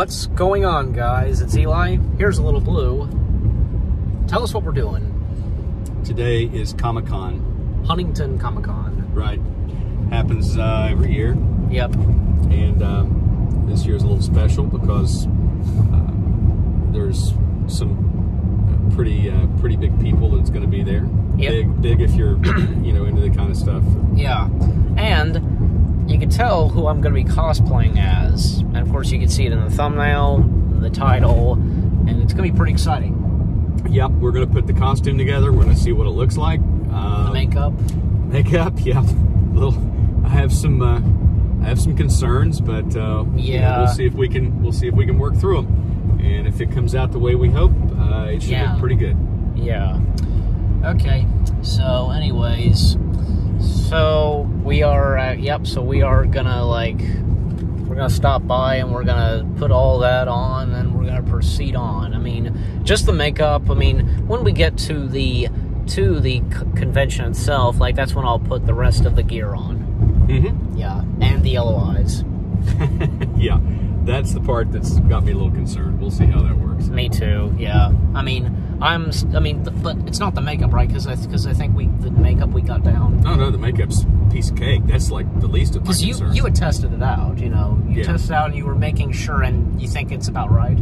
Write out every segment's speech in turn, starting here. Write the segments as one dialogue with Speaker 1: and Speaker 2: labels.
Speaker 1: What's going on, guys? It's Eli. Here's a little blue. Tell us what we're doing.
Speaker 2: Today is Comic Con,
Speaker 1: Huntington Comic Con.
Speaker 2: right? Happens uh, every year,
Speaker 1: Yep.
Speaker 2: and um, this year is a little special because uh, there's some pretty uh, pretty big people that's going to be there.
Speaker 1: Yep.
Speaker 2: Big, big if you're you know into the kind of stuff.
Speaker 1: Yeah. And you can tell who I'm going to be cosplaying as. And of course, you can see it in the thumbnail, the title, and it's going to be pretty exciting.
Speaker 2: Yep, we're going to put the costume together. We're going to see what it looks like. Uh,
Speaker 1: The makeup.
Speaker 2: makeup, yeah. Little, I have some uh, I have some concerns, but uh, you know,
Speaker 1: Yeah.
Speaker 2: we'll see if we can we'll see if we can work through them. And if it comes out the way we hope, uh, it should
Speaker 1: Yeah.
Speaker 2: look pretty good.
Speaker 1: Yeah. Okay. So, anyways, so we are. Uh, yep. So we are gonna like, we're gonna stop by and we're gonna put all that on, and we're gonna proceed on. I mean, just the makeup. I mean, when we get to the to the c- convention itself, like that's when I'll put the rest of the gear on.
Speaker 2: Mm-hmm.
Speaker 1: Yeah, and the yellow eyes.
Speaker 2: yeah, that's the part that's got me a little concerned. We'll see how that works.
Speaker 1: Me too. Yeah. I mean, I'm. I mean, th- but it's not the makeup, right? Because I because I think we the makeup we got down.
Speaker 2: No, no, the makeup's a piece of cake. That's like the least of my
Speaker 1: you
Speaker 2: concerns.
Speaker 1: you had tested it out, you know, you
Speaker 2: Yeah.
Speaker 1: tested it out and you were making sure, and you think it's about right.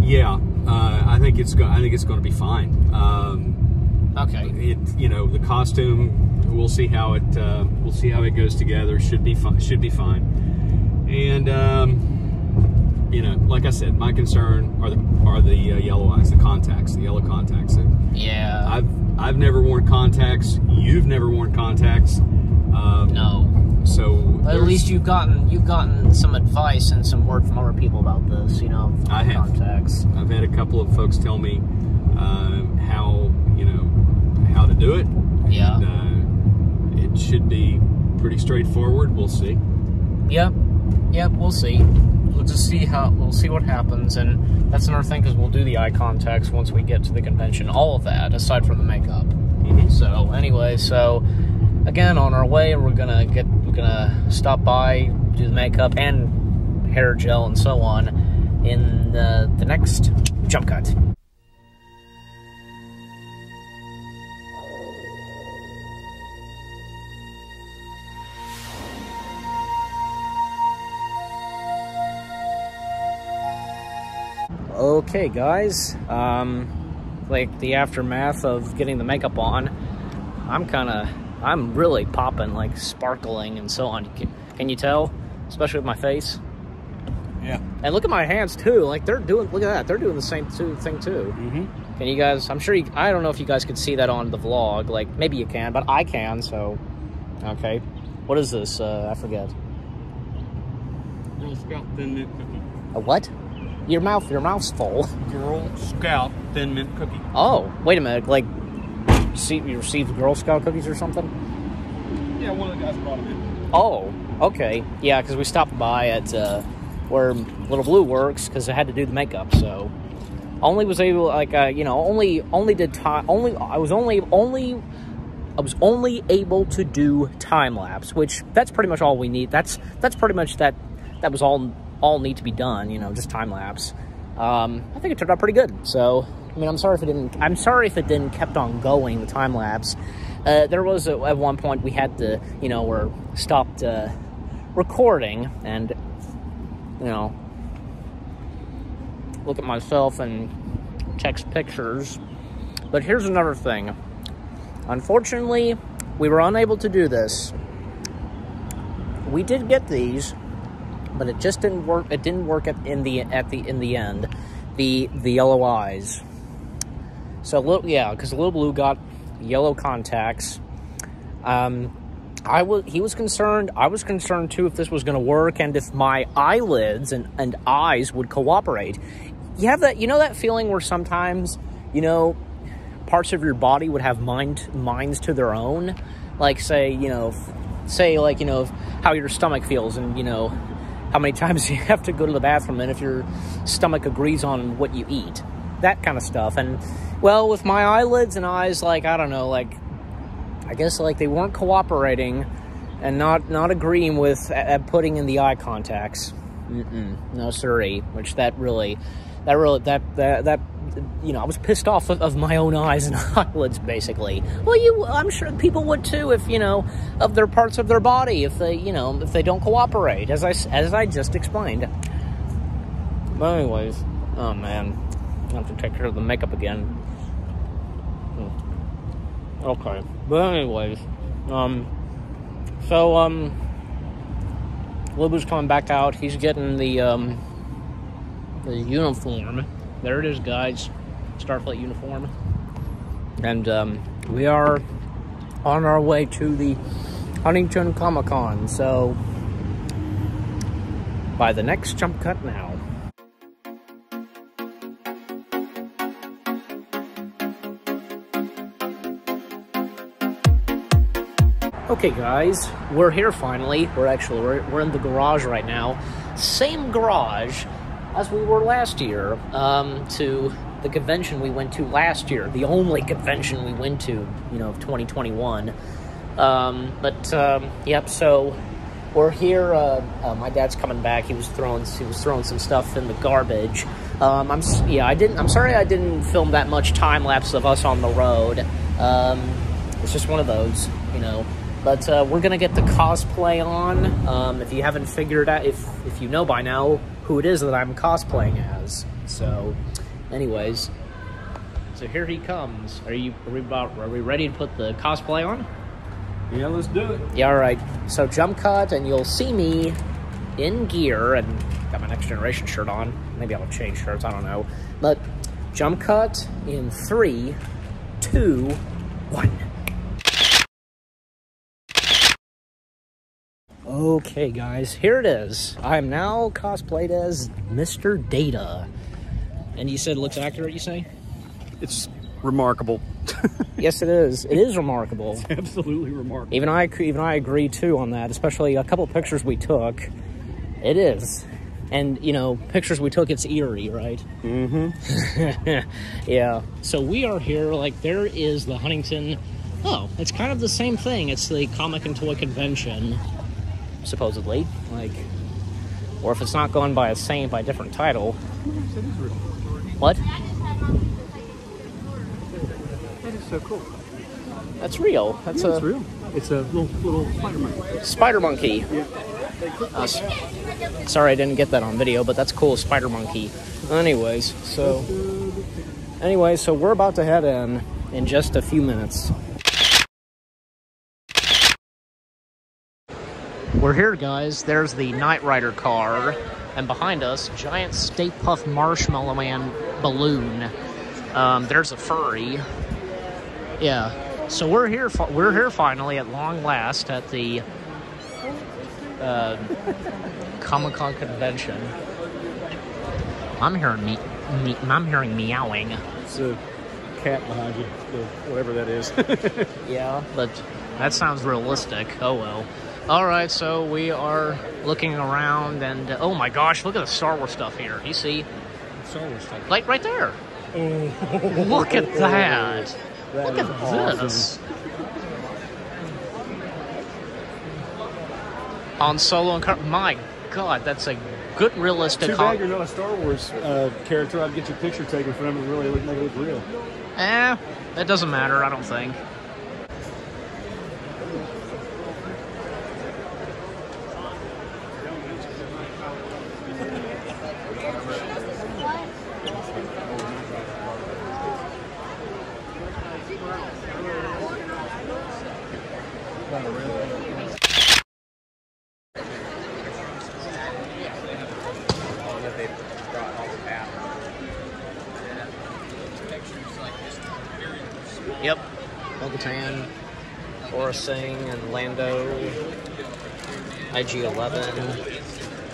Speaker 2: yeah, uh, I think it's go- I think it's going to be fine. Um,
Speaker 1: Okay.
Speaker 2: it you know the costume we'll see how it uh, we'll see how it goes together should be fine should be fine and um, you know like i said my concern are the are the uh, yellow eyes the contacts the yellow contacts
Speaker 1: Yeah.
Speaker 2: i've i've never worn contacts you've never worn contacts um,
Speaker 1: no.
Speaker 2: so
Speaker 1: But at least you've gotten you've gotten some advice and some word from other people about this, you know,
Speaker 2: I have.
Speaker 1: contacts.
Speaker 2: I've had a couple of folks tell me uh, how you know how to do it.
Speaker 1: Yeah.
Speaker 2: And, uh, it should be pretty straightforward. We'll see.
Speaker 1: Yep. Yep. We'll see. We'll just see how we'll see what happens, and that's another thing because we'll do the eye contacts once we get to the convention. All of that, aside from the makeup.
Speaker 2: Mhm.
Speaker 1: So anyway, so again on our way, we're gonna get we're gonna stop by, do the makeup and hair gel and so on in the, the next jump cut. Okay, guys. Um, like the aftermath of getting the makeup on, I'm kind of, I'm really popping, like sparkling and so on. Can, can you tell? Especially with my face.
Speaker 2: Yeah.
Speaker 1: And look at my hands too. Like they're doing, look at that. They're doing the same too, thing too.
Speaker 2: Mm-hmm.
Speaker 1: Can you guys? I'm sure you. I don't know if you guys could see that on the vlog. Like maybe you can, but I can. So, okay. What is this? Uh, I forget.
Speaker 2: Girl Scout Thin Mint Cookie.
Speaker 1: A what? Your mouth. Your mouth's full.
Speaker 2: Girl Scout Thin Mint Cookie.
Speaker 1: Oh, wait a minute. Like, see, you received Girl Scout cookies or something?
Speaker 2: Yeah, one of the guys brought them in.
Speaker 1: Oh, okay. Yeah, because we stopped by at uh, where Little Blue works because I had to do the makeup. So only was able, like, uh, you know, only only did time. Only I was only only I was only able to do time lapse, which that's pretty much all we need. That's that's pretty much that. That was all all need to be done. You know, just time lapse. Um, I think it turned out pretty good. So I mean, I'm sorry if it didn't. I'm sorry if it didn't kept on going the time lapse. Uh, there was a, at one point we had to, you know, we're stopped uh, recording and, you know, look at myself and text pictures. But here's another thing. Unfortunately, we were unable to do this. We did get these, but it just didn't work. It didn't work in the at the in the end. The the yellow eyes. So little yeah, because little blue got yellow contacts. Um, I was he was concerned. I was concerned too if this was going to work and if my eyelids and, and eyes would cooperate. You have that you know that feeling where sometimes you know parts of your body would have mind minds to their own, like say you know say like you know how your stomach feels and you know how many times you have to go to the bathroom and if your stomach agrees on what you eat that kind of stuff and well with my eyelids and eyes like i don't know like i guess like they weren't cooperating and not not agreeing with uh, putting in the eye contacts Mm-mm, no siree. Which that really, that really, that that that, you know, I was pissed off of, of my own eyes and eyelids, basically. Well, you, I'm sure people would too, if you know, of their parts of their body, if they, you know, if they don't cooperate, as I as I just explained. But anyways, oh man, I have to take care of the makeup again. Hmm. Okay, but anyways, um, so um. Lubu's coming back out. He's getting the um, the uniform. There it is, guys. Starfleet uniform. And um, we are on our way to the Huntington Comic Con. So, by the next jump cut now. Okay, guys, we're here finally. We're actually we're, we're in the garage right now. Same garage as we were last year. Um, to the convention we went to last year, the only convention we went to, you know, of 2021. Um, but um, yep, so we're here. Uh, uh, my dad's coming back. He was throwing he was throwing some stuff in the garbage. Um, I'm yeah, I didn't. I'm sorry I didn't film that much time lapse of us on the road. Um, it's just one of those, you know. But uh, we're gonna get the cosplay on. Um, if you haven't figured out, if if you know by now who it is that I'm cosplaying as. So, anyways, so here he comes. Are you are we about are we ready to put the cosplay on?
Speaker 2: Yeah, let's do it.
Speaker 1: Yeah, all right. So jump cut, and you'll see me in gear, and got my Next Generation shirt on. Maybe I'll change shirts. I don't know. But jump cut in three, two, one. Okay, guys, here it is. I am now cosplayed as Mr. Data. And you said it looks accurate, you say?
Speaker 2: It's remarkable.
Speaker 1: yes, it is. It is remarkable.
Speaker 2: Absolutely remarkable.
Speaker 1: Even I, even I agree too on that. Especially a couple pictures we took. It is, and you know, pictures we took. It's eerie, right?
Speaker 2: Mm-hmm.
Speaker 1: yeah. So we are here. Like there is the Huntington. Oh, it's kind of the same thing. It's the comic and toy convention, supposedly. Like, or if it's not going by a saint by a different title. What?
Speaker 2: That is so cool.
Speaker 1: That's real. That's a
Speaker 2: real. It's a little little spider monkey.
Speaker 1: spider monkey. Yeah. Uh, sorry, I didn't get that on video, but that's cool, spider monkey. Anyways, so anyway, so we're about to head in in just a few minutes. We're here, guys. There's the Knight Rider car, and behind us, giant Stay Puft Marshmallow Man balloon. Um, there's a furry. Yeah. So we're here. We're here finally at long last at the uh, Comic Con convention. I'm hearing me, me. I'm hearing meowing.
Speaker 2: It's a cat behind you, whatever that is.
Speaker 1: Yeah, but that sounds realistic. Oh well. All right, so we are looking around, and uh, oh my gosh, look at the Star Wars stuff here. You see,
Speaker 2: Star Wars stuff.
Speaker 1: like right there.
Speaker 2: Oh,
Speaker 1: Look at that.
Speaker 2: That
Speaker 1: Look at
Speaker 2: awesome.
Speaker 1: this. Han Solo and Car- my God, that's a good realistic.
Speaker 2: Too bad you're not a Star Wars uh, character. I'd get your picture taken for him and really look, make it look real.
Speaker 1: Eh, that doesn't matter. I don't think.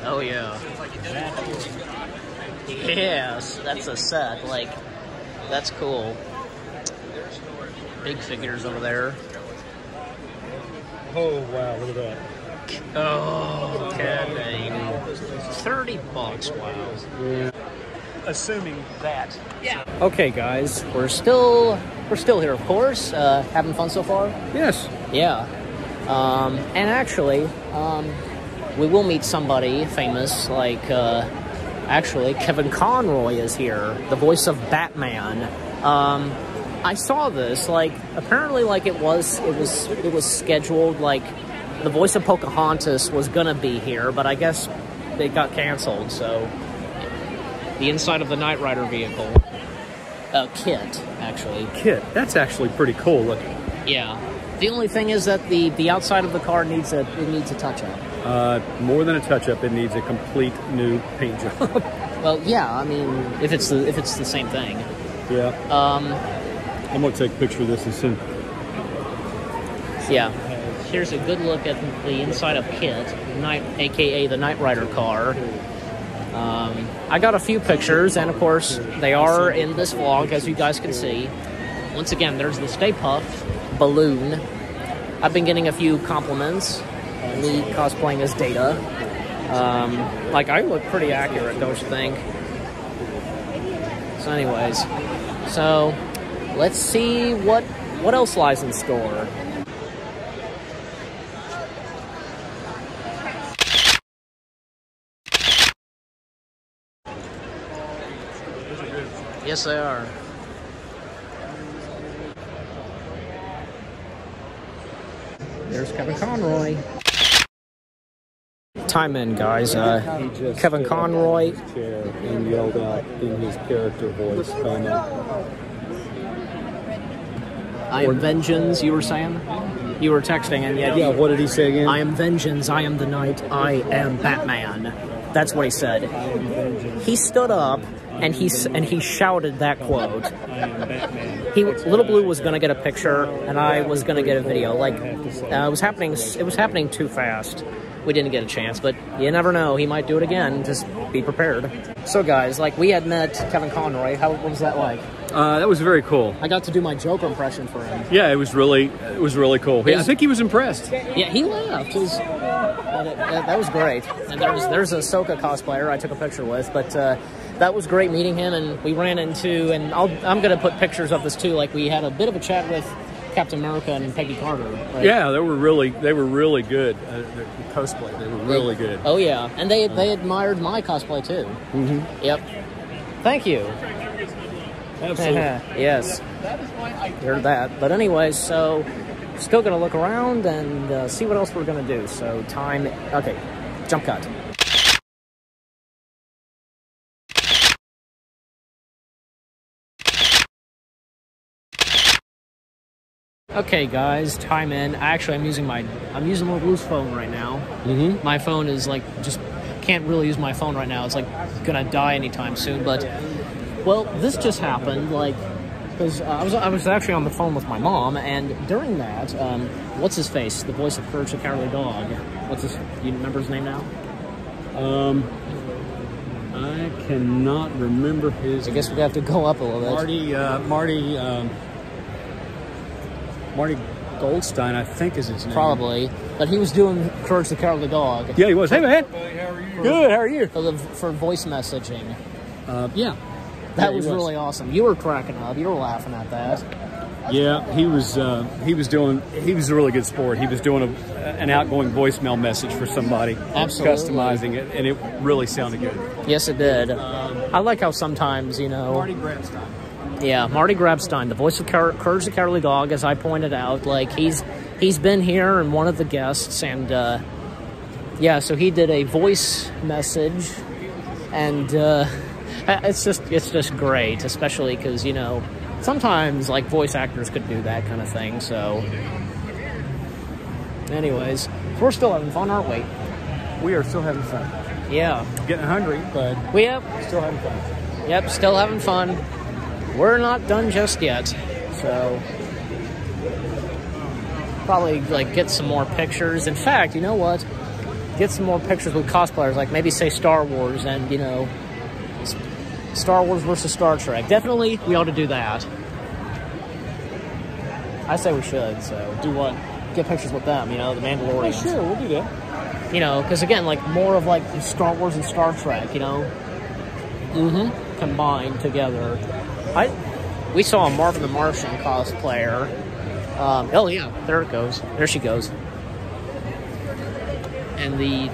Speaker 1: Oh, yeah. Yes, that's a set. Like, that's cool. Big figures over there.
Speaker 2: Oh wow, look at that.
Speaker 1: Oh, kidding. 30 bucks, wow.
Speaker 2: Assuming
Speaker 1: that. Yeah. Okay, guys, we're still we're still here, of course. Uh, having fun so far.
Speaker 2: yes,
Speaker 1: Yeah. Um, and actually, um, we will meet somebody famous, like uh, actually Kevin Conroy is here, the voice of Batman. Um, I saw this like apparently like it was it was it was scheduled like the voice of Pocahontas was gonna be here, but I guess they got canceled. So the inside of the Knight Rider vehicle, uh, KITT actually.
Speaker 2: KITT, that's actually pretty cool looking.
Speaker 1: Yeah. The only thing is that the the outside of the car needs a it needs a touch up.
Speaker 2: Uh, more than a touch up, it needs a complete new paint job.
Speaker 1: Well, yeah. I mean, if it's the if it's the same thing.
Speaker 2: yeah.
Speaker 1: Um,
Speaker 2: I'm gonna take a picture of this and send.
Speaker 1: yeah. Here's a good look at the inside of KITT, Night, aka the Knight Rider car. Um, I got a few pictures, and of course, they are in this vlog, as you guys can see. Once again, there's the Stay Puft balloon. I've been getting a few compliments. Me cosplaying as Data. Um, like, I look pretty accurate, don't you think? So, anyways, so let's see what what else lies in store. Yes, they are. There's Kevin Conroy. Time in, guys. Uh, Kevin Conroy.
Speaker 2: And yelled out in his character voice, comment.
Speaker 1: I am vengeance. You were saying? You were texting, and yet.
Speaker 2: Yeah, what did he say again?
Speaker 1: I am vengeance. I am the night. I am Batman. That's what he said. He stood up and he and he shouted that quote. He Little Blue was gonna get a picture, and I was gonna get a video. Like uh, it was happening. It was happening too fast. We didn't get a chance, but you never know. He might do it again. Just be prepared. So, guys, like we had met Kevin Conroy. How what was that like?
Speaker 2: Uh, that was very cool.
Speaker 1: I got to do my Joker impression for him.
Speaker 2: Yeah, it was really, it was really cool. I think he was impressed.
Speaker 1: Yeah, he laughed. It was, that, that- that was great. And there's there's a Soka cosplayer I took a picture with, but uh, that was great meeting him. And we ran into, and I'll, I'm going to put pictures of this too. Like we had a bit of a chat with Captain America and Peggy Carter. Right?
Speaker 2: Yeah, they were really, they were really good. Uh, the cosplay, they were really good.
Speaker 1: Oh yeah, and they they admired my cosplay too. Mm-hmm. Yep. Thank you.
Speaker 2: Absolutely.
Speaker 1: yes. Heard that. But anyway, so still gonna look around and uh, see what else we're gonna do. So time. Okay, jump cut. Okay, guys, time in. Actually, I'm using my I'm using my Blue's phone right now.
Speaker 2: Mhm.
Speaker 1: My phone is like just can't really use my phone right now. It's like gonna die anytime soon. But well, this just happened. Like because uh, I was I was actually on the phone with my mom, and during that, um, what's his face? The voice of Courage the Cowardly Dog. What's his? You remember his name now?
Speaker 2: Um, I cannot remember his.
Speaker 1: I guess we have to go up a little bit.
Speaker 2: Marty, uh, Marty, um, Marty Goldstein, I think is his name.
Speaker 1: Probably, but he was doing Courage the Cowardly Dog
Speaker 2: Yeah, he was. Hey, man. Good. How are you?
Speaker 1: for the for voice messaging.
Speaker 2: Uh, yeah.
Speaker 1: That
Speaker 2: Yeah, he
Speaker 1: was, really awesome. You were cracking up. You were laughing at that.
Speaker 2: Yeah, he was. Uh, he was doing. He was a really good sport. He was doing a, an outgoing voicemail message for somebody,
Speaker 1: Absolutely.
Speaker 2: customizing it, and it really sounded good.
Speaker 1: Yes, it did. I like how sometimes you know.
Speaker 2: Marty Grabstein.
Speaker 1: Yeah, Marty Grabstein, the voice of Cour- Courage the Cowardly Dog, as I pointed out, like he's he's been here and one of the guests, and uh, yeah, so he did a voice message, and uh, it's just it's just great, especially because you know sometimes like voice actors could do that kind of thing. So, anyways, we're still having fun, aren't we?
Speaker 2: We are still having fun.
Speaker 1: Yeah,
Speaker 2: Getting hungry, but
Speaker 1: we yep,
Speaker 2: still having fun.
Speaker 1: Yep, still having fun. We're not done just yet, so probably like get some more pictures. In fact, you know what? Get some more pictures with cosplayers, like maybe say Star Wars and you know Star Wars versus Star Trek. Definitely, we ought to do that. I say we should. So do what? Get pictures with them. You know, the Mandalorians
Speaker 2: sure, we'll do that.
Speaker 1: you know, because again, like more of like Star Wars and Star Trek, you know, mm-hmm. combined together. I we saw a Marvin the Martian cosplayer. Um, oh yeah, there it goes. There she goes. And the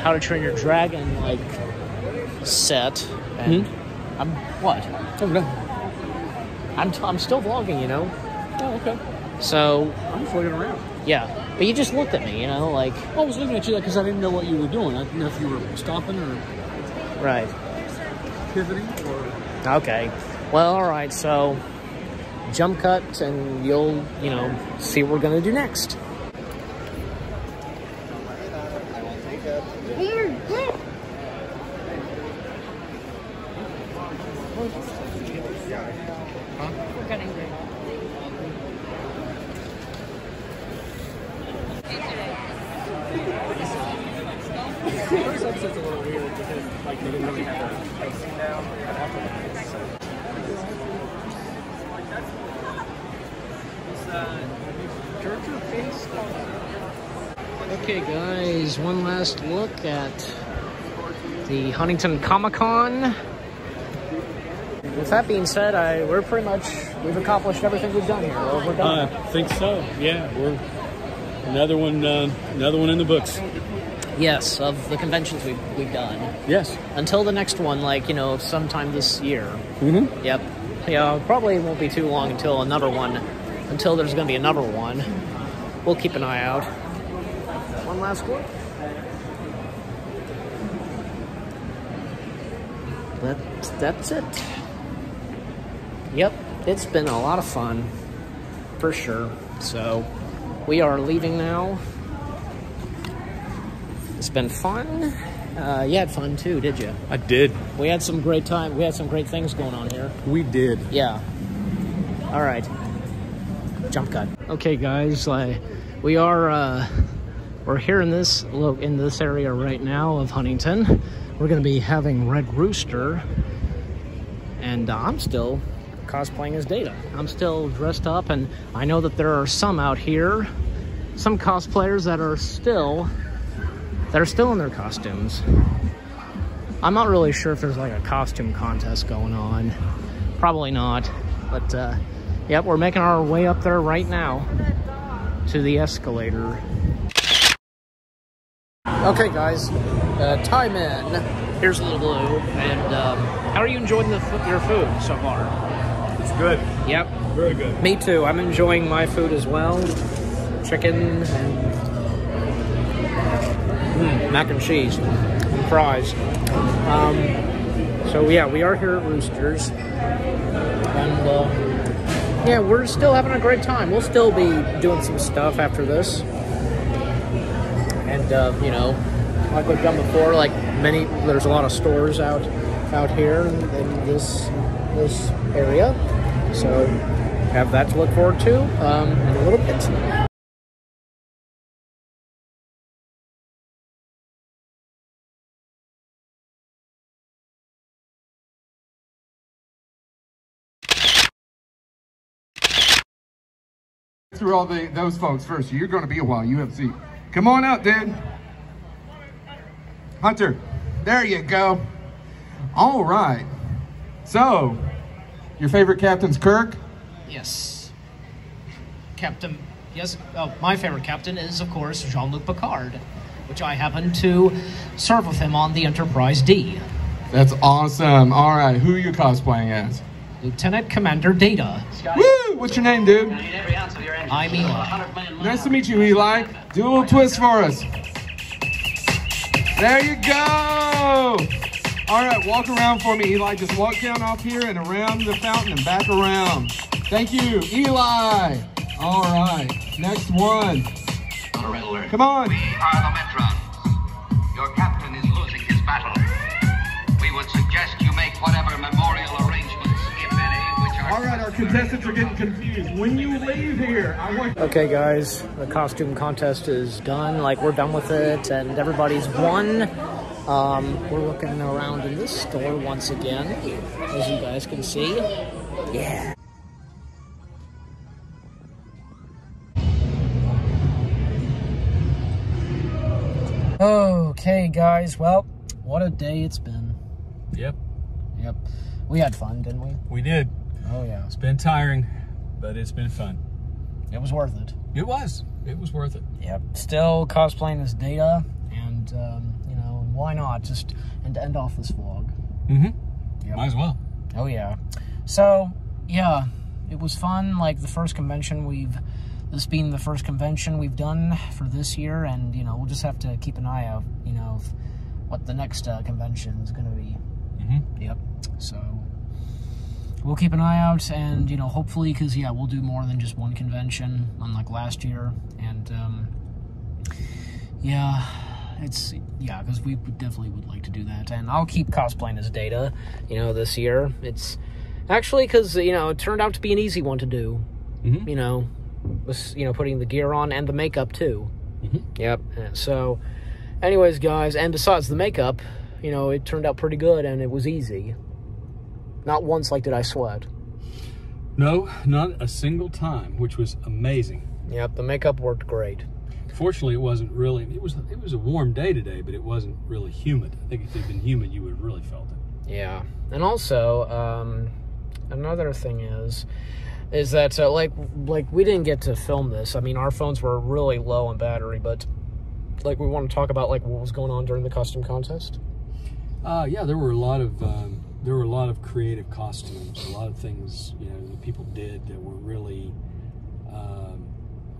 Speaker 1: How to Train Your Dragon like set, and I'm what?
Speaker 2: Oh no.
Speaker 1: I'm t- I'm still vlogging, you know.
Speaker 2: Oh okay.
Speaker 1: So
Speaker 2: I'm looking around.
Speaker 1: yeah, but you just looked at me, you know, like
Speaker 2: I was looking at you because I didn't know what you were doing. I didn't know if you were stopping or
Speaker 1: right.
Speaker 2: pivoting or.
Speaker 1: Okay. Well, all right. So jump cut, and you'll you know see what we're gonna do next.
Speaker 3: We're getting there.
Speaker 2: First episode's a little weird because like they didn't really have their pacing down. But after so.
Speaker 1: Okay, guys. One last look at the Huntington Comic Con. With that being said, I we're pretty much we've accomplished everything we've done here. We're, done.
Speaker 2: I think so. Yeah, we're another one. Uh, another one in the books.
Speaker 1: yes, of the conventions we've we've done
Speaker 2: Yes.
Speaker 1: until the next one, like you know, sometime this year.
Speaker 2: Mm-hmm.
Speaker 1: Yep. Yeah, probably won't be too long until another one, until there's going to be another one. We'll keep an eye out. One last look. That's, that's it. Yep, it's been a lot of fun, for sure. So, we are leaving now. It's been fun. Uh, you had fun too, did you?
Speaker 2: I did.
Speaker 1: We had some great time. We had some great things going on here.
Speaker 2: We did.
Speaker 1: Yeah. All right. Jump cut. Okay, guys. Uh, we are uh, we're here in this lo- in this area right now of Huntington. We're to be having Red Rooster, and uh, I'm still cosplaying as Data. I'm still dressed up, and I know that there are some out here, some cosplayers that are still that are still in their costumes. I'm not really sure if there's like a costume contest going on. Probably not. But, uh, yep, we're making our way up there right now to the escalator. Okay, guys, uh, time in. Here's a Little Blue. And um, how are you enjoying the f- your food so far?
Speaker 2: It's good.
Speaker 1: Yep,
Speaker 2: Very good.
Speaker 1: me too. I'm enjoying my food as well. Chicken and mm, mac and cheese, and fries. Um, so yeah, we are here at Roosters, and uh, yeah, we're still having a great time. We'll still be doing some stuff after this, and uh, you know, like we've done before, like many, there's a lot of stores out out here in, in this this area, so have that to look forward to um, in a little bit.
Speaker 4: Through all the those folks first. You're going to be a while. UFC. Come on out, dude. Hunter, there you go. All right. So, your favorite captain's Kirk.
Speaker 1: Yes. Captain, yes, oh, my favorite captain is, of course, Jean Luc Picard, which I happen to serve with him on the Enterprise D.
Speaker 4: That's awesome. All right, who are you cosplaying as?
Speaker 1: Lieutenant Commander Data.
Speaker 4: Woo! What's your name, dude?
Speaker 1: I'm Eli.
Speaker 4: Nice to meet you, Eli. Do a little twist for us. There you go. All right, walk around for me, Eli. Just walk down off here and around the fountain and back around. Thank you, Eli. All right, next one. Come on.
Speaker 5: We are the Metrons. Your captain is losing his battle. We would suggest you make whatever memorial
Speaker 4: contestants are getting confused. When you leave here, I want
Speaker 1: Okay, guys, the costume contest is done. Like, we're done with it, and everybody's won. Um, we're looking around in this store once again, as you guys can see. Yeah. Okay, guys, well, what a day it's been.
Speaker 2: Yep.
Speaker 1: Yep. We had fun, didn't we?
Speaker 2: We did.
Speaker 1: Oh, yeah.
Speaker 2: It's been tiring, but it's been fun.
Speaker 1: It was worth it.
Speaker 2: It was. It was worth it.
Speaker 1: Yep. Still cosplaying as Data, and um, you know, why not? Just and to end off this vlog.
Speaker 2: Mm-hmm.
Speaker 1: Yep.
Speaker 2: Might as well.
Speaker 1: Oh yeah. So yeah, it was fun. Like the first convention we've this being the first convention we've done for this year, and you know we'll just have to keep an eye out. You know what the next uh, convention is going to be.
Speaker 2: Mm-hmm.
Speaker 1: Yep. So we'll keep an eye out, and you know hopefully because yeah we'll do more than just one convention unlike last year, and um, yeah. It's yeah, because we definitely would like to do that, and I'll keep cosplaying as data, you know, this year. It's actually because you know it turned out to be an easy one to do,
Speaker 2: Mm-hmm.
Speaker 1: you know, was you know putting the gear on and the makeup too.
Speaker 2: Mhm.
Speaker 1: Yep. So, anyways, guys, and besides the makeup, you know, it turned out pretty good and it was easy. Not once like did I sweat.
Speaker 2: No, not a single time, which was amazing.
Speaker 1: Yep, the makeup worked great.
Speaker 2: Fortunately, it wasn't really. It was. It was a warm day today, but it wasn't really humid. I think if it had been humid, you would have really felt it.
Speaker 1: Yeah, and also um, another thing is, is that uh, like like we didn't get to film this. I mean, our phones were really low on battery, but like we want to talk about like what was going on during the costume contest.
Speaker 2: Uh, yeah, there were a lot of um, there were a lot of creative costumes, a lot of things you know that people did that were really um,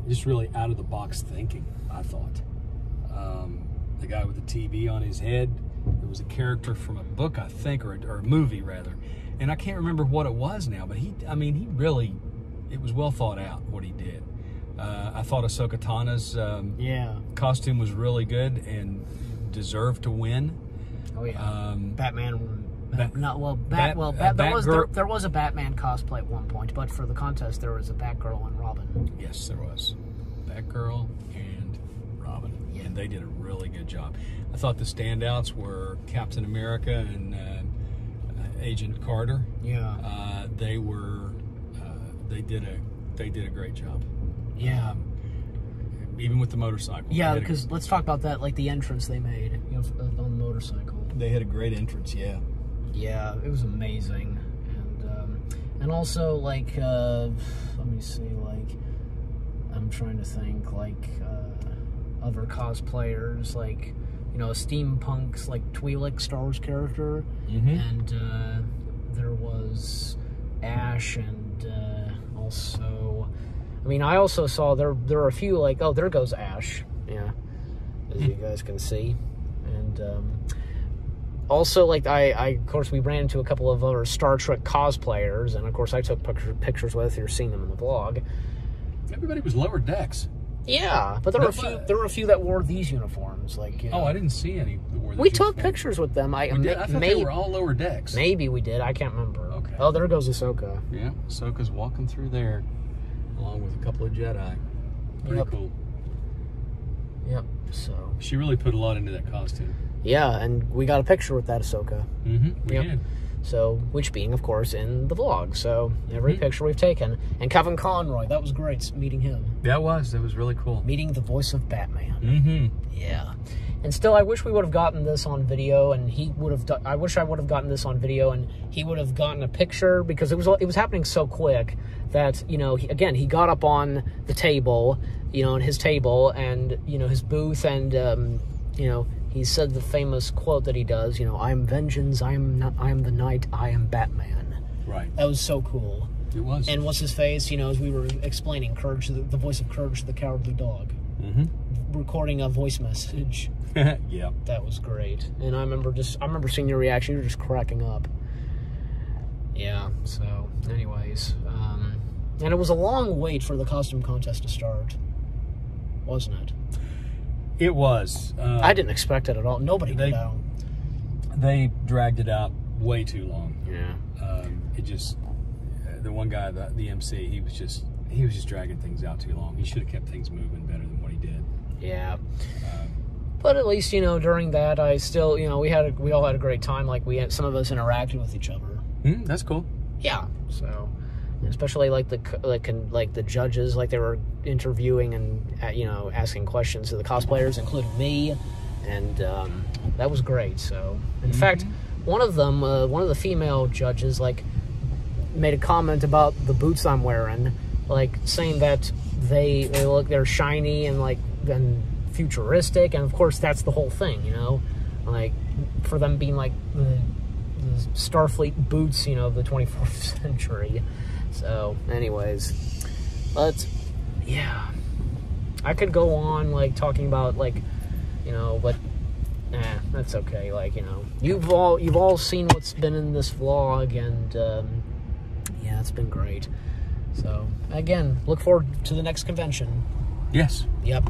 Speaker 2: just really out of the box thinking. I thought um, the guy with the TV on his head. It was a character from a book, I think, or a, or a movie rather, and I can't remember what it was now. But he, I mean, he really, it was well thought out what he did. Uh, I thought Ahsoka Tano's um,
Speaker 1: Yeah.
Speaker 2: costume was really good and deserved to win.
Speaker 1: Oh yeah.
Speaker 2: Um,
Speaker 1: Batman.
Speaker 2: Bat-
Speaker 1: not well. Bat,
Speaker 2: Bat-
Speaker 1: well,
Speaker 2: uh,
Speaker 1: Bat, there was there, there was a Batman cosplay at one point, but for the contest there was a Batgirl and Robin.
Speaker 2: Yes, there was. Batgirl and Robin.
Speaker 1: Yeah.
Speaker 2: And they did a really good job. I thought the standouts were Captain America and uh, uh, Agent Carter.
Speaker 1: Yeah.
Speaker 2: Uh, they were, uh, they did a, they did a great job.
Speaker 1: Yeah.
Speaker 2: Um, even with the motorcycle.
Speaker 1: Yeah,
Speaker 2: They had a-
Speaker 1: because let's talk about that, like the entrance they made, you know, on the motorcycle.
Speaker 2: They had a great entrance. Yeah.
Speaker 1: Yeah, it was amazing, and um, and also like uh, let me see, like I'm trying to think like uh, other cosplayers, like you know, steampunk's like Twi'lek Star Wars character,
Speaker 2: Mm-hmm.
Speaker 1: and uh, there was Ash, and uh, also, I mean, I also saw there there are a few like oh there goes Ash, yeah, as you guys can see, and. Um, also like I, I of course we ran into a couple of other star trek cosplayers and of course i took picture, pictures with you're seeing them in the vlog
Speaker 2: Everybody was lower decks.
Speaker 1: yeah but there were a few there were a few that wore these uniforms like you know,
Speaker 2: Oh, I didn't see any. wore
Speaker 1: we took
Speaker 2: uniforms.
Speaker 1: pictures with them i,
Speaker 2: We did? I thought
Speaker 1: may-
Speaker 2: they were all lower decks.
Speaker 1: maybe we did i can't remember
Speaker 2: Okay.
Speaker 1: oh there goes ahsoka
Speaker 2: Yeah, Ahsoka's walking through there, along with a couple of Jedi. Pretty
Speaker 1: Yep.
Speaker 2: cool.
Speaker 1: yep so
Speaker 2: She really put a lot into that costume.
Speaker 1: Yeah and we got a picture with that ahsoka
Speaker 2: Mm-hmm. We
Speaker 1: Yep.
Speaker 2: did.
Speaker 1: so which being of course in the vlog so every
Speaker 2: Mhm.
Speaker 1: picture we've taken and kevin conroy that was great meeting him
Speaker 2: That was. That was really cool.
Speaker 1: meeting the voice of batman
Speaker 2: Mm-hmm.
Speaker 1: Yeah. And still, I wish we would have gotten this on video, and he would have. Done, I wish I would have gotten this on video, and he would have gotten a picture because it was it was happening so quick that you know he, again he got up on the table, you know, on his table and you know his booth, and um, you know he said the famous quote that he does, you know, "I am vengeance, I am not, I am the night, I am Batman."
Speaker 2: Right.
Speaker 1: That was so cool.
Speaker 2: It was.
Speaker 1: And what's his face? You know, as we were explaining, Courage, the, the voice of Courage, the Cowardly Dog,
Speaker 2: mm-hmm.
Speaker 1: recording a voice message.
Speaker 2: yeah.
Speaker 1: That was great. And I remember just I remember seeing your reaction, you were just cracking up. Yeah, so anyways, um and it was a long wait for the costume contest to start. Wasn't it?
Speaker 2: It was. Uh,
Speaker 1: I didn't expect it at all. Nobody
Speaker 2: They-
Speaker 1: did.
Speaker 2: They dragged it out way too long.
Speaker 1: Yeah.
Speaker 2: Um, it just. The one guy, the, the MC, he was just he was just dragging things out too long. He should have kept things moving better than what he did.
Speaker 1: Yeah.
Speaker 2: Um,
Speaker 1: But at least, you know, during that I still, you know, we had a, we all had a great time like we had some of us interacted with each other.
Speaker 2: mm, that's cool.
Speaker 1: Yeah. So, especially like the like like the judges, like they were interviewing and uh, you know asking questions to the cosplayers, including me, and um, that was great. So, in fact, one of them, uh, one of the female judges, like made a comment about the boots I'm wearing, like saying that they they look they're shiny and like and futuristic, and of course that's the whole thing, you know. like for them being like the, the Starfleet boots, you know, of the 24th century. So, anyways, but yeah, I could go on like talking about like, you know, but nah, that's okay. Like, you know, you've all you've all seen what's been in this vlog, and um, yeah, it's been great. So again, look forward to the next convention.
Speaker 2: Yes.
Speaker 1: Yep.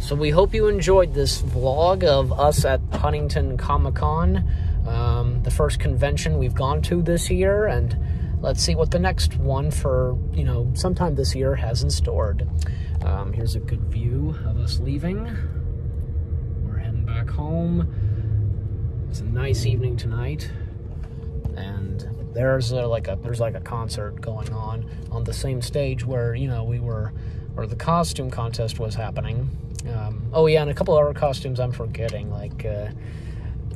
Speaker 1: So we hope you enjoyed this vlog of us at Huntington Comic Con, um, the first convention we've gone to this year, and let's see what the next one for you know sometime this year has in store. Um, here's a good view of us leaving. We're heading back home. It's a nice evening tonight, and there's a, like a there's like a concert going on on the same stage where you know we were or the costume contest was happening. Um, oh yeah, and a couple other costumes I'm forgetting. Like uh,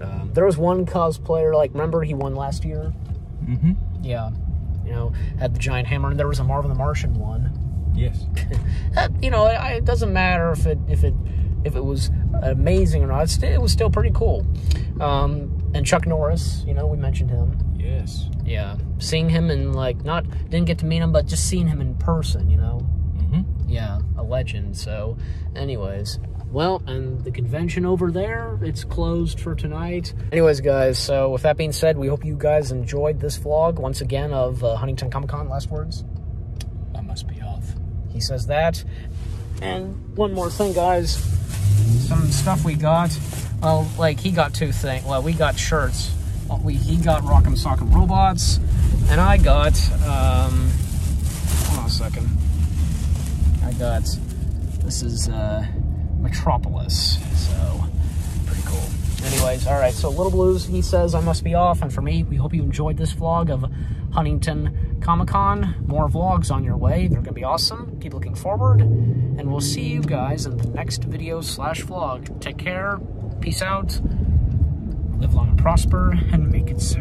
Speaker 1: um, there was one cosplayer. Like remember he won last year.
Speaker 2: Mm-hmm.
Speaker 1: Yeah, you know had the giant hammer, and there was a Marvin the Martian one.
Speaker 2: Yes.
Speaker 1: Uh, you know, it, it doesn't matter if it if it if it was amazing or not. It's, it was still pretty cool. Um, and Chuck Norris, you know, we mentioned him.
Speaker 2: Yes.
Speaker 1: Yeah, seeing him in like not didn't get to meet him, but just seeing him in person, you know.
Speaker 2: Mm-hmm.
Speaker 1: Yeah, a legend. So, anyways, well, and the convention over there, it's closed for tonight. Anyways, guys, so with that being said, we hope you guys enjoyed this vlog once again of uh, Huntington Comic Con. Last words.
Speaker 2: I must be off.
Speaker 1: He says that. And one more thing, guys. Some stuff we got. Well, like he got two things. Well, we got shirts. Well, We he got Rock'em Sock'em Robots, and I got. Um, hold on a second. I got. This is uh, Metropolis. So pretty cool. Anyways, all right. So Little Blues, he says I must be off, and for me, we hope you enjoyed this vlog of Huntington Comic Con. More vlogs on your way. They're gonna be awesome. Keep looking forward, and we'll see you guys in the next video slash vlog. Take care. Peace out. Live long and prosper, and make it so.